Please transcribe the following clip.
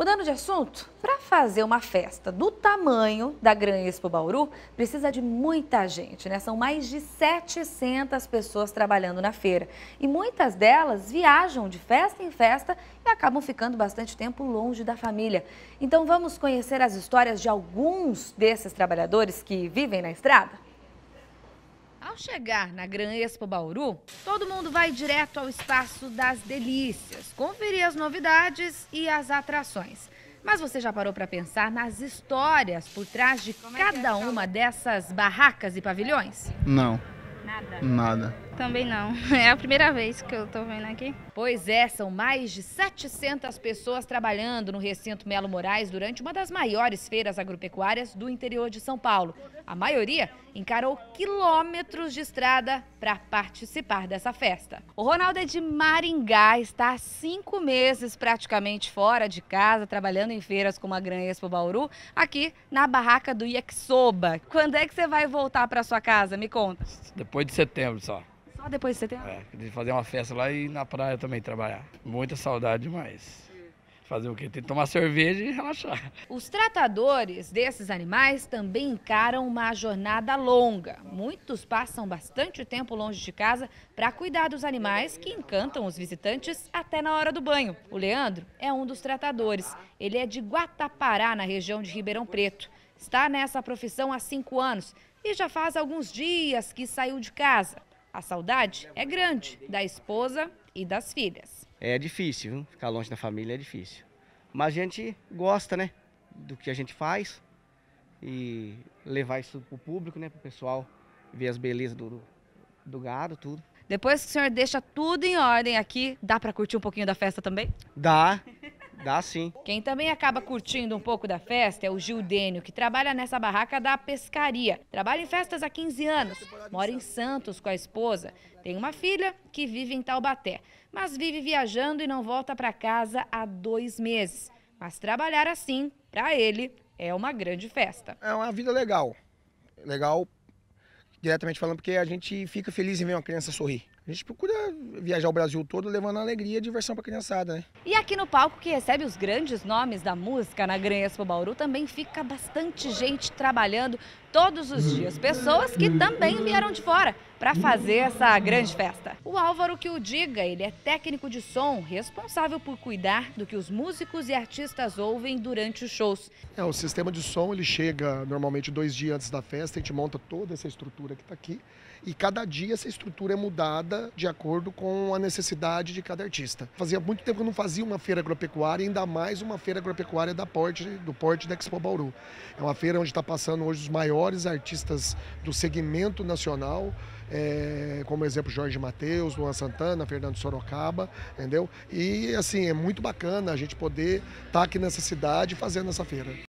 Mudando de assunto, para fazer uma festa do tamanho da Gran Expo Bauru, precisa de muita gente, né? São mais de 700 pessoas trabalhando na feira. E muitas delas viajam de festa em festa e acabam ficando bastante tempo longe da família. Então vamos conhecer as histórias de alguns desses trabalhadores que vivem na estrada? Ao chegar na Gran Expo Bauru, todo mundo vai direto ao espaço das delícias, conferir as novidades e as atrações. Mas você já parou para pensar nas histórias por trás de é cada é uma dessas barracas e pavilhões? Não. Nada? Nada. Também não. É a primeira vez que eu estou vendo aqui. Pois é, são mais de 700 pessoas trabalhando no recinto Melo Moraes durante uma das maiores feiras agropecuárias do interior de São Paulo. A maioria encarou quilômetros de estrada para participar dessa festa. O Ronaldo é de Maringá, está há cinco meses praticamente fora de casa, trabalhando em feiras como a Gran Expo Bauru, aqui na barraca do Yakisoba. Quando é que você vai voltar para sua casa? Me conta. Depois de setembro só. Só depois de setembro? É, de fazer uma festa lá e na praia também trabalhar. Muita saudade demais. Fazer o quê? Tem que tomar cerveja e relaxar. Os tratadores desses animais também encaram uma jornada longa. Muitos passam bastante tempo longe de casa para cuidar dos animais que encantam os visitantes até na hora do banho. O Leandro é um dos tratadores. Ele é de Guatapará, na região de Ribeirão Preto. Está nessa profissão há cinco anos e já faz alguns dias que saiu de casa. A saudade é grande da esposa e das filhas. É difícil, viu? ficar longe da família é difícil. Mas a gente gosta, né, do que a gente faz e levar isso pro público, né, pro pessoal ver as belezas do, do gado, tudo. Depois que o senhor deixa tudo em ordem aqui, dá para curtir um pouquinho da festa também? Dá. Dá sim. Quem também acaba curtindo um pouco da festa é o Gildênio, que trabalha nessa barraca da pescaria. Trabalha em festas há 15 anos, mora em Santos com a esposa, tem uma filha que vive em Taubaté, mas vive viajando e não volta para casa há dois meses. Mas trabalhar assim, para ele, é uma grande festa. É uma vida legal. Legal, diretamente falando, porque a gente fica feliz em ver uma criança sorrir. A gente procura viajar o Brasil todo levando alegria e diversão para a criançada, né? E aqui no palco que recebe os grandes nomes da música na Gran Expo Bauru também fica bastante gente trabalhando todos os dias. Pessoas que também vieram de fora para fazer essa grande festa. O Álvaro que o diga, ele é técnico de som, responsável por cuidar do que os músicos e artistas ouvem durante os shows. É, o sistema de som ele chega normalmente dois dias antes da festa, a gente monta toda essa estrutura que está aqui e cada dia essa estrutura é mudada de acordo com a necessidade de cada artista. Fazia muito tempo que eu não fazia uma feira agropecuária, ainda mais uma feira agropecuária da porte, do porte da Expo Bauru. É uma feira onde está passando hoje os maiores artistas do segmento nacional, é, como exemplo Jorge Mateus, Luan Santana, Fernando Sorocaba, entendeu? E assim, é muito bacana a gente poder estar tá aqui nessa cidade fazendo essa feira.